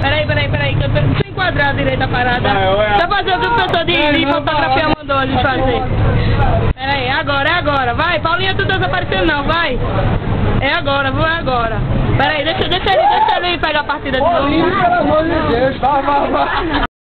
Peraí, peraí, peraí. que eu tô- Deixa eu enquadrar direito a parada. Tá fazendo é fazer o que o professor de, de fotografia é mandou a gente fazer. Peraí, é agora, é agora. Vai, Paulinha, tu tá desaparecendo não, vai. É agora, vou agora. Peraí, deixa, deixa ele, deixa ele pegar a partida de novo. Pelo amor de Deus, vai, vai, vai.